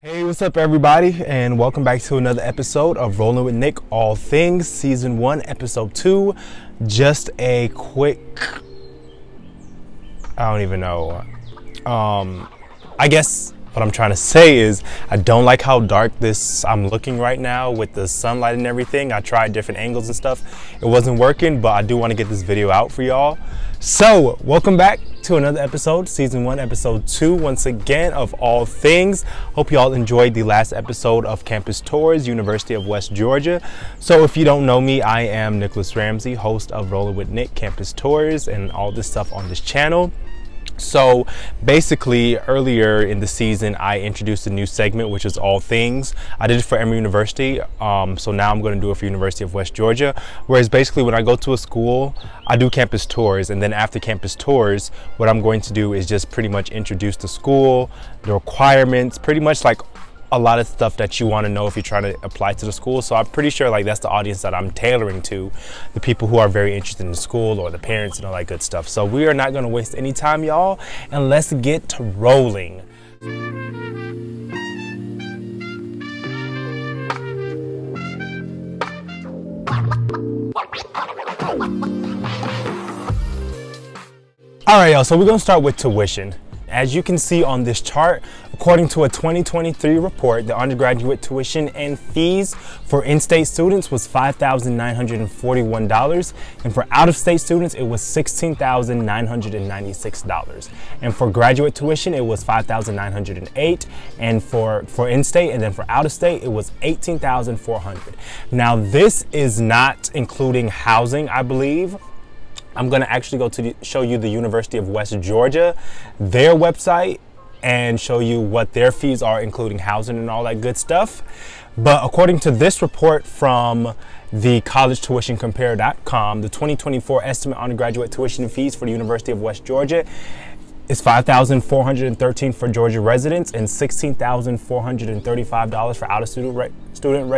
Hey, what's up, everybody, and welcome back to another episode of Rolling with Nick All Things, Season 1, Episode 2. Just a quick. I don't even know. Um, I guess what I'm trying to say is I don't like how dark this I'm looking right now with the sunlight and everything. I tried different angles and stuff. It wasn't working, but I do want to get this video out for y'all. So, welcome back to another episode, season one, episode two, once again, of all things. Hope you all enjoyed the last episode of Campus Tours, University of West Georgia. So, if you don't know me, I am Nicholas Ramsay, host of Rolling with Nick Campus Tours and all this stuff on this channel. So basically, earlier in the season, I introduced a new segment, which is all things. I did it for Emory University, um, so now I'm going to do it for University of West Georgia. Whereas basically, when I go to a school, I do campus tours, and then after campus tours, what I'm going to do is just pretty much introduce the school, the requirements, pretty much like a lot of stuff that you want to know if you're trying to apply to the school. So I'm pretty sure like that's the audience that I'm tailoring to, the people who are very interested in school or the parents and all that good stuff. So we are not going to waste any time, y'all, and let's get to rolling. All right, y'all, so we're gonna start with tuition. As you can see on this chart, according to a 2023 report, the undergraduate tuition and fees for in-state students was $5,941, and for out-of-state students, it was $16,996. And for graduate tuition, it was 5,908, and for, for in-state and then for out-of-state, it was 18,400. Now, this is not including housing, I believe. I'm going to actually go to show you the University of West Georgia, their website, and show you what their fees are, including housing and all that good stuff. But according to this report from the collegetuitioncompare.com, the 2024 estimate undergraduate tuition fees for the University of West Georgia is 5,413 for Georgia residents and $16,435 for out of student student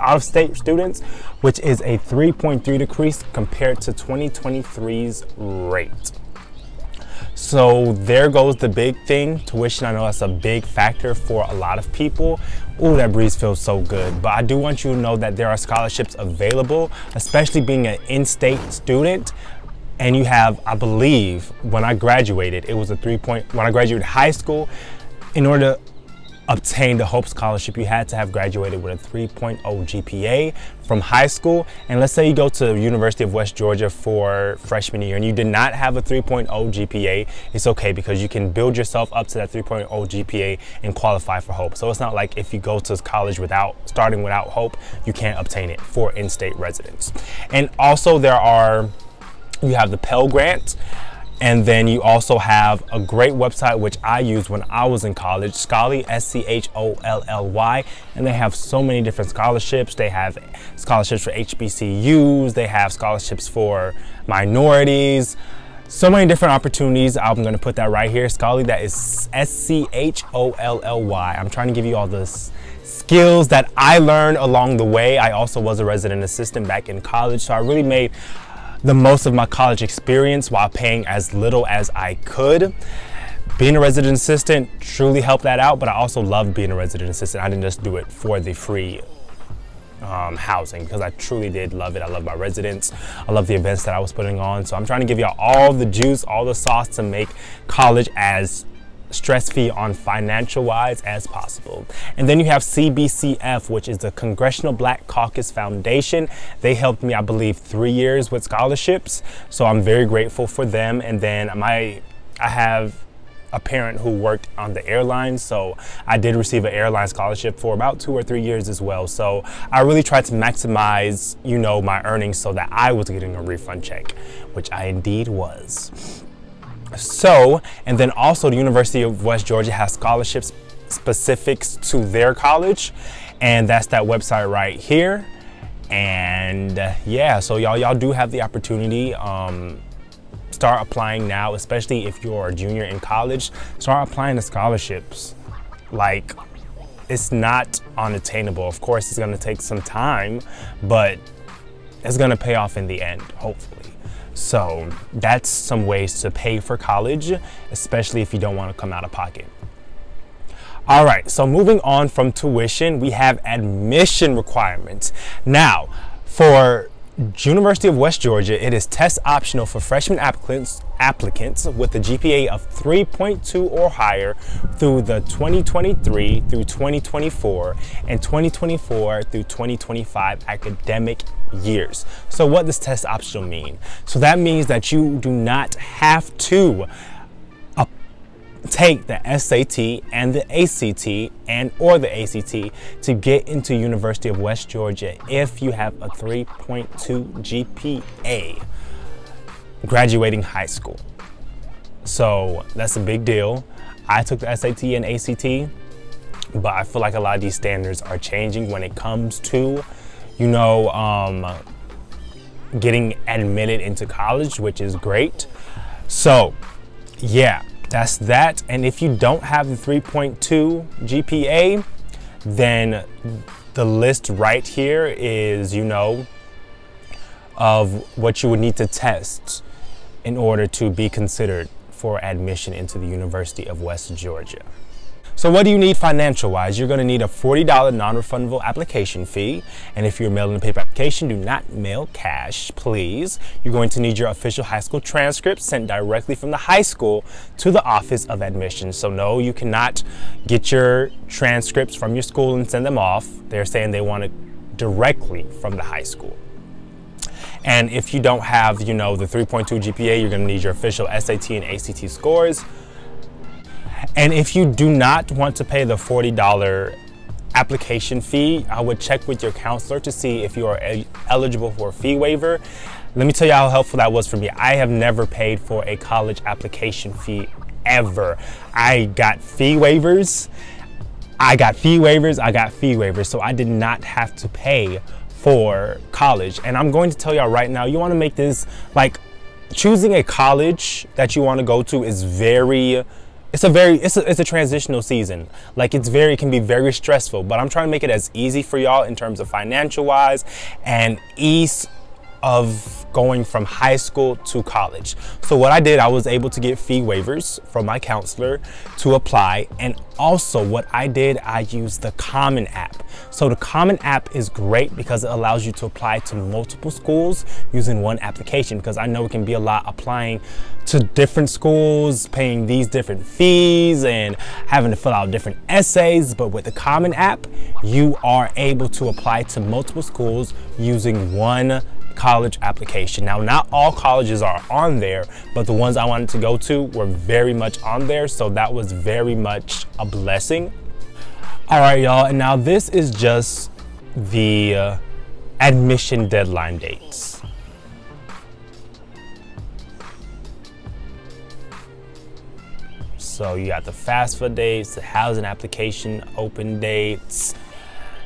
out of state students, which is a 3.3 decrease compared to 2023's rate. So there goes the big thing. Tuition, I know that's a big factor for a lot of people. Ooh, that breeze feels so good. But I do want you to know that there are scholarships available, especially being an in-state student and you have, I believe, when I graduated, it was a three point, when I graduated high school, in order to obtain the Hope Scholarship, you had to have graduated with a 3.0 GPA from high school. And let's say you go to the University of West Georgia for freshman year and you did not have a 3.0 GPA, it's okay because you can build yourself up to that 3.0 GPA and qualify for Hope. So it's not like if you go to college without, starting without Hope, you can't obtain it for in-state residents. And also there are you have the Pell Grant, and then you also have a great website which I used when I was in college, Scholly, S-C-H-O-L-L-Y, and they have so many different scholarships. They have scholarships for HBCUs, they have scholarships for minorities, so many different opportunities. I'm gonna put that right here, Scholly, that is S-C-H-O-L-L-Y. I'm trying to give you all this skills that I learned along the way. I also was a resident assistant back in college, so I really made the most of my college experience while paying as little as I could. Being a resident assistant truly helped that out, but I also loved being a resident assistant. I didn't just do it for the free um, housing because I truly did love it. I love my residents. I love the events that I was putting on. So I'm trying to give y'all all the juice, all the sauce to make college as stress free on financial wise as possible. And then you have CBCF, which is the Congressional Black Caucus Foundation. They helped me, I believe, three years with scholarships. So I'm very grateful for them. And then my, I have a parent who worked on the airline, so I did receive an airline scholarship for about two or three years as well. So I really tried to maximize, you know, my earnings so that I was getting a refund check, which I indeed was. So, and then also the University of West Georgia has scholarships specifics to their college, and that's that website right here. And uh, yeah, so y'all y'all do have the opportunity. Um, start applying now, especially if you're a junior in college. Start applying to scholarships. Like, it's not unattainable. Of course, it's gonna take some time, but it's gonna pay off in the end, hopefully. So that's some ways to pay for college, especially if you don't want to come out of pocket. All right, so moving on from tuition, we have admission requirements. Now, for University of West Georgia, it is test optional for freshman applicants applicants with a GPA of 3.2 or higher through the 2023 through 2024 and 2024 through 2025 academic years. So what does test optional mean? So that means that you do not have to take the SAT and the ACT and or the ACT to get into University of West Georgia if you have a 3.2 GPA graduating high school. So that's a big deal. I took the SAT and ACT, but I feel like a lot of these standards are changing when it comes to, you know, um, getting admitted into college, which is great. So, yeah, that's that. And if you don't have the 3.2 GPA, then the list right here is, you know, of what you would need to test in order to be considered for admission into the University of West Georgia. So what do you need financial wise? You're going to need a $40 non-refundable application fee. And if you're mailing a paper application, do not mail cash, please. You're going to need your official high school transcript sent directly from the high school to the Office of Admissions. So no, you cannot get your transcripts from your school and send them off. They're saying they want it directly from the high school. And if you don't have, you know, the 3.2 GPA, you're gonna need your official SAT and ACT scores. And if you do not want to pay the $40 application fee, I would check with your counselor to see if you are eligible for a fee waiver. Let me tell you how helpful that was for me. I have never paid for a college application fee ever. I got fee waivers. I got fee waivers. I got fee waivers. So I did not have to pay for college. And I'm going to tell y'all right now, you want to make this like choosing a college that you want to go to is very it's a very it's a, it's a transitional season. Like it's very it can be very stressful but i'm trying to make it as easy for y'all in terms of financial wise and ease of going from high school to college. So what I did, I was able to get fee waivers from my counselor to apply. And also what I did, I used the Common App. So the Common App is great because it allows you to apply to multiple schools using one application because I know it can be a lot applying to different schools, paying these different fees and having to fill out different essays. But with the Common App, you are able to apply to multiple schools using one college application. Now, not all colleges are on there, but the ones I wanted to go to were very much on there. So that was very much a blessing. All right, y'all. And now this is just the uh, admission deadline dates. So you got the FAFSA dates, the housing application open dates.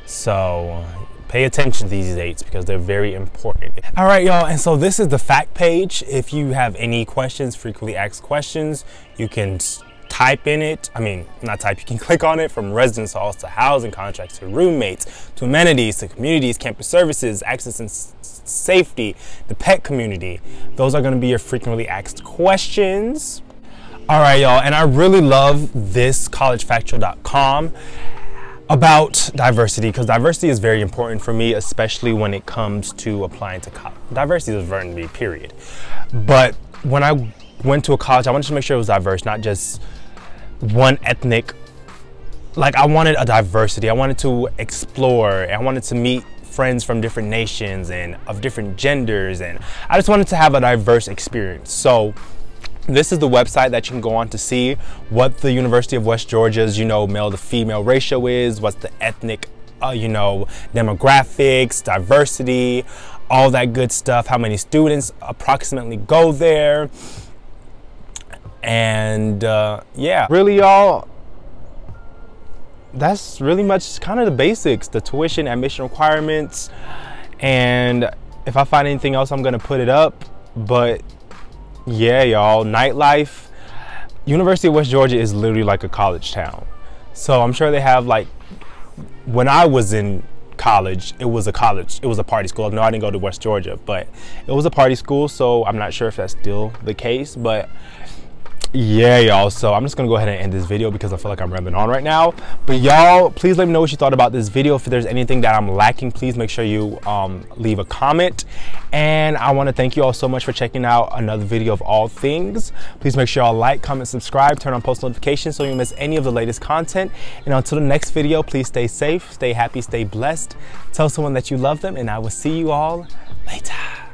So Pay attention to these dates because they're very important. All right, y'all, and so this is the fact page. If you have any questions, frequently asked questions, you can type in it. I mean, not type, you can click on it from residence halls to housing contracts to roommates to amenities to communities, campus services, access and safety, the pet community. Those are gonna be your frequently asked questions. All right, y'all, and I really love this collegefactual.com about diversity because diversity is very important for me, especially when it comes to applying to college. Diversity is important to me, period. But when I went to a college, I wanted to make sure it was diverse, not just one ethnic. Like I wanted a diversity. I wanted to explore. I wanted to meet friends from different nations and of different genders, and I just wanted to have a diverse experience. So this is the website that you can go on to see what the University of West Georgia's, you know, male to female ratio is, what's the ethnic, uh, you know, demographics, diversity, all that good stuff, how many students approximately go there. And uh, yeah, really, y'all, that's really much kind of the basics, the tuition, admission requirements. And if I find anything else, I'm going to put it up. But yeah, y'all, nightlife. University of West Georgia is literally like a college town. So I'm sure they have like, when I was in college, it was a college, it was a party school. No, I didn't go to West Georgia, but it was a party school. So I'm not sure if that's still the case, but yeah y'all so i'm just gonna go ahead and end this video because i feel like i'm rambling on right now. But y'all please let me know what you thought about this video. If there's anything that i'm lacking please make sure you um, leave a comment. And i want to thank you all so much for checking out another video of all things. Please make sure y'all like comment subscribe turn on post notifications so you don't miss any of the latest content. And until the next video please stay safe stay happy stay blessed. Tell someone that you love them and i will see you all later